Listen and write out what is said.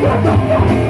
Let's go.